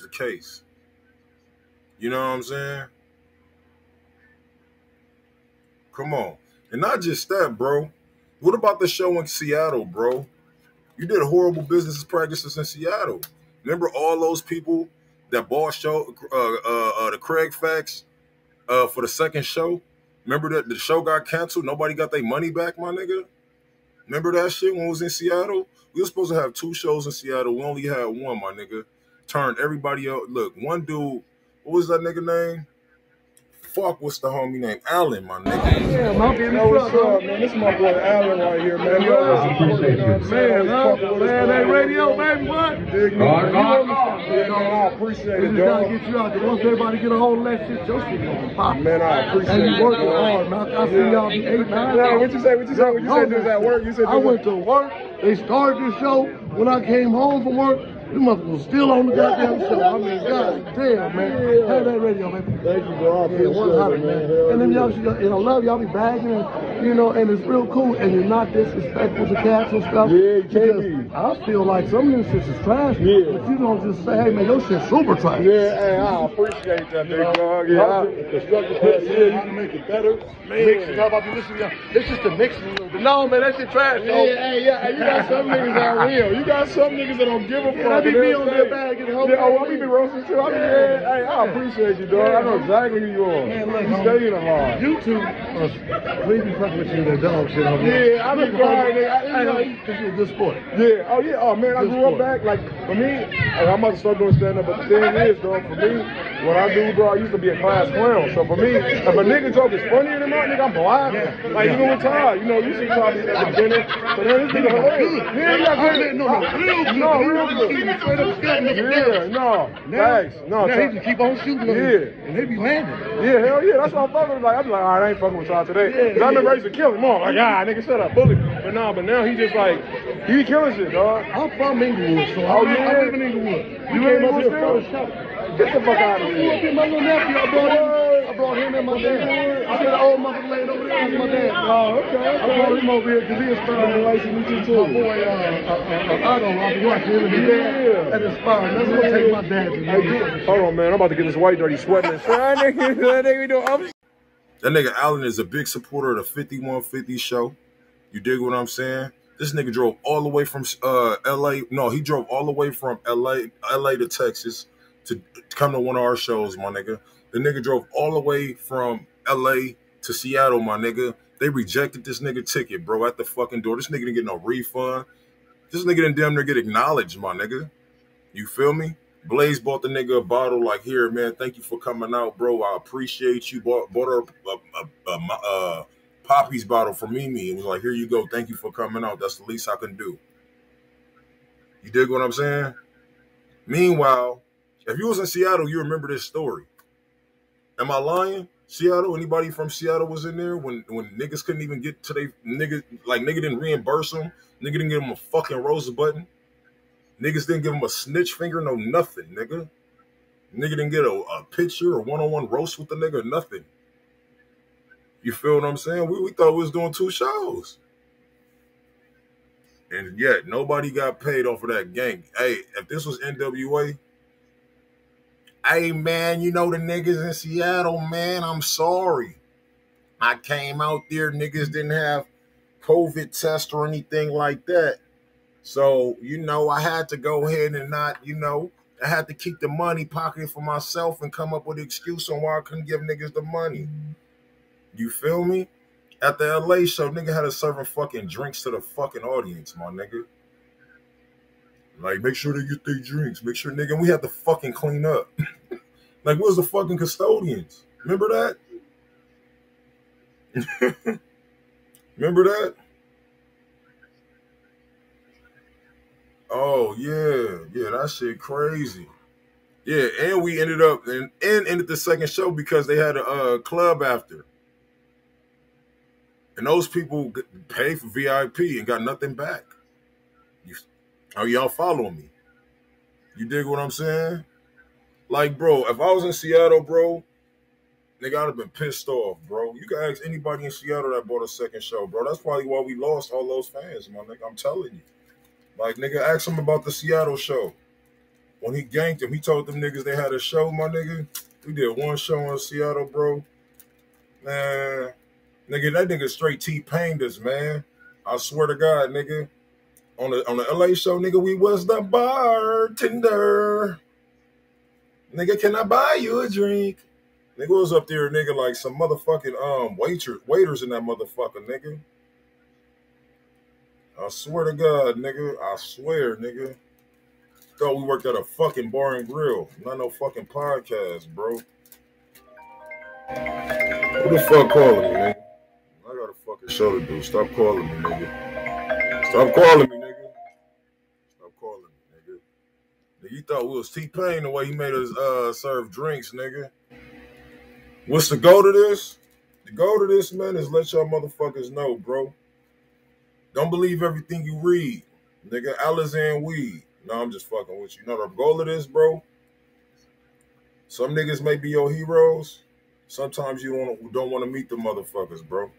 the case. You know what I'm saying? Come on. And not just that, bro. What about the show in Seattle, bro? You did horrible business practices in Seattle. Remember all those people that bought show uh, uh, uh, the Kraig Facts uh, for the second show? Remember that the show got canceled? Nobody got their money back, my nigga. Remember that shit when it was in Seattle? We were supposed to have two shows in Seattle. We only had one, my nigga. Turned everybody out. Look, one dude, what was that nigga name? Fuck, what's the homie name? Allen, my nigga. Yeah, my baby Yo, what's up, man? This is my boy Allen right here, man. You always support, you know what I'm saying? Man, huh? Man, that radio, baby, what? You dig me? God, You God, know, God. you know, I appreciate We it, just gotta dog. get you out there. Once everybody get a hold of that shit, your shit gonna be popping. Man, I appreciate And it. you working dog. hard, man. I, I see y'all be eight, nine. Yeah, what you say? What you say? What you said? This at work? You said I went to work. They started the show. When I came home from work, you must was still on the goddamn show. I mean, god damn, man. Hey, that radio, man. Thank you, bro. I Yeah, appreciate one it, man. man. And then y'all, should- and I love y'all be bagging, and, you know, and it's real cool. And you're not disrespectful to cats and stuff. Yeah, you can't be. I feel like some of this shit is trash. Yeah. But you don't just say, hey, man, your shit's super trash. Yeah, hey, I appreciate that, big dog. Yeah, I, constructive yeah, criticism, yeah, how to make it better. Man. Mixing, how about you listen to y'all? It's just a mixing. No, man, that shit trash, Yeah, hey, yeah, hey, you got some niggas that are real. You got some niggas that don't give a Yeah, I fuck. be me on their bag and. Yeah, oh, I be roasting too. I be, yeah, hey, I appreciate you, dog. I know exactly who you are. Man, look, you stay in the hard. YouTube, uh, we be fucking with you that dog shit. Yeah, I be crying. I- know, because you're a good sport. Yeah, oh yeah, oh man, I grew up back, like, for me, I'm about to start doing stand-up, but the thing is, dog, for me, what I do, bro, I used to be a class clown, so for me, if a nigga joke is funnier than mine, nigga, I'm laughing. Like, even with Todd, you know, you see Todd at the beginning, but then this nigga hilarious. Yeah, Oh, good. no, no, real good. No, real good. keeping straight up scared, nigga. Yeah, no, thanks. No, now Todd- he just keep on shooting. them, Yeah. And they be landing. Yeah, hell yeah, that's what I'm fucking with. Like, I'm like, all right, I ain't fucking with y'all today. Cause I remember I used to kill him. I'm like, ah, nigga, shut up, bully. But nah, but now he just like, he be killing shit, dog. I'm from Inglewood, so Oh, I, live, yeah? I live in Inglewood. You came up here first. Still? Get the fuck out of here. did my little nephew. I brought him. I brought him and my dad. I said the old mother laid over there. That's my dad. Oh, okay. I brought him over here because he inspired me. Nice to meet you too. My boy, uh, uh, uh, Otto, I be watching him and his dad. Yeah. That inspired. That's what take my dad to Hey, hold on, man. I'm about to get this white dirty sweating. That nigga, that nigga doing up. That nigga Allen is a big supporter of the 5150 show. You dig what I'm saying? This nigga drove all the way from uh, LA. No, he drove all the way from LA, LA to Texas to, come to one of our shows, my nigga. The nigga drove all the way from LA to Seattle, my nigga. They rejected this nigga ticket, bro, at the fucking door. This nigga didn't get no refund. This nigga didn't damn near get acknowledged, my nigga. You feel me? Blaze bought the nigga a bottle like, here, man, thank you for coming out, bro. I appreciate you. Bought, bought her a, a, a, a, a uh, Poppy's bottle for Mimi and was like, here you go. Thank you for coming out. That's the least I can do. You dig what I'm saying? Meanwhile, if you was in Seattle, you remember this story. Am I lying? Seattle? Anybody from Seattle was in there when when niggas couldn't even get to they nigga like nigga didn't reimburse them. Nigga didn't give them a fucking rose button. Niggas didn't give him a snitch finger, no nothing, nigga. Nigga didn't get a, a picture or one-on-one roast with the nigga, nothing. You feel what I'm saying? We, we thought we was doing two shows. And yet nobody got paid off of that gang. Hey, if this was NWA, hey man, you know the niggas in Seattle, man, I'm sorry. I came out there, niggas didn't have COVID test or anything like that. So, you know, I had to go ahead and not, you know, I had to keep the money pocketed for myself and come up with an excuse on why I couldn't give niggas the money. You feel me? At the LA show, nigga had to serving fucking drinks to the fucking audience, my nigga. Like, make sure they get their drinks. Make sure, nigga, we had to fucking clean up. like, we was the fucking custodians. Remember that? Remember that? Oh yeah, yeah, that shit crazy. Yeah, and we ended up and, and ended the second show because they had a uh, club after, and those people paid for VIP and got nothing back. Are y'all following me? You dig what I'm saying? Like, bro, if I was in Seattle, bro, nigga, I'd have been pissed off, bro. You can ask anybody in Seattle that bought a second show, bro. That's probably why we lost all those fans, my nigga. I'm telling you. Like, nigga, ask them about the Seattle show. when he ganked him, he told them niggas they had a show, my nigga. We did one show in Seattle, bro. Man, nigga, that nigga straight T-pained us, man. I swear to God, nigga. On the on the LA show, nigga, we was the bartender. Nigga, can I buy you a drink? Nigga was up there, nigga, like some motherfucking um waiters, waiters in that motherfucker, nigga. I swear to God, nigga. I swear, nigga. Thought we worked at a fucking bar and grill, not no fucking podcast, bro. Who the fuck calling me, nigga? I got a fucking show to do. Stop calling me, nigga. Stop calling me, you thought we was T-Pain the way he made us uh serve drinks, nigga. What's the goal to this? The goal to this, man, is let y'all motherfuckers know, bro. Don't believe everything you read. Nigga, Alizan weed. No, I'm just fucking with you. You the goal of this, bro? Some niggas may be your heroes. Sometimes you don't, don't want to meet the motherfuckers, bro.